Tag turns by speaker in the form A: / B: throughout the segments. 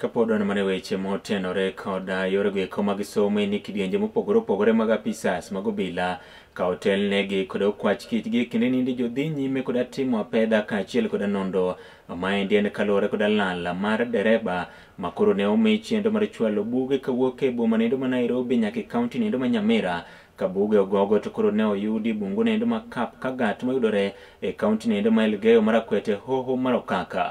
A: Kapod wan mana e weche motenore kod yorego eko mag somo en ni kidienje mopogore opogore mag apisas mag obila ka otelnegi kod okwach kitgi e kinde ninde jodhi nyime koda timo apedha kaachiel koda nondo. Maendi en kaluwore koda lal mar dereba ma koro ne omi chenro mar chwalo buge kawuok e boma nendo ma Nairobi nyaka e kaunti nendo ma Nyamira ka buge ogogo to koro ne oyudi bungu nendo ma Kap Kagat mayudore e kaunti nendo ma Elgeyo Marakwet e hoho mar Okaka.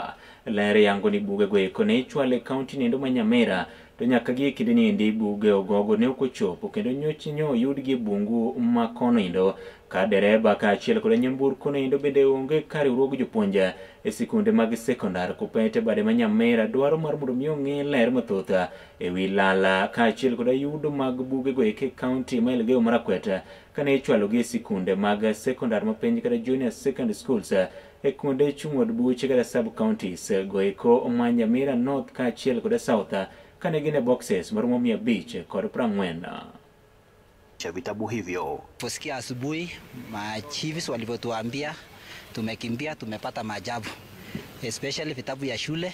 A: Ler yango ni bugego eko ne ichwal e kaunti niendo ma Nyamira, to nyaka gie kinde niendi buge ogogo ne ok ochopo kendo nyoch nyo oyudgi e bungu ma kono endo ka dereba kaachiel koda nyamburko noendo bende onge ka riwruog jopuonj e sikunde mag sekondar Kupet e bade ma Nyamira dwaro mar mondo mi ong'e ler mathoth e wi lala kaachiel koda yudo mag bugego eko e kaunti ma Elgeyo Marakwet kane ichwalogi e sikunde mag sekondar mapiny kata junior secondary schools e kuonde chung' od buche kata sub counties goeko ma Nyamira North kaachiel kod South kane gin e boxes maromo mia abich kod prang'wen.
B: cha vitabu hivyo.
C: Posikia asubuhi machiefs walivyotuambia, tumekimbia, tumepata maajabu, especially vitabu ya shule.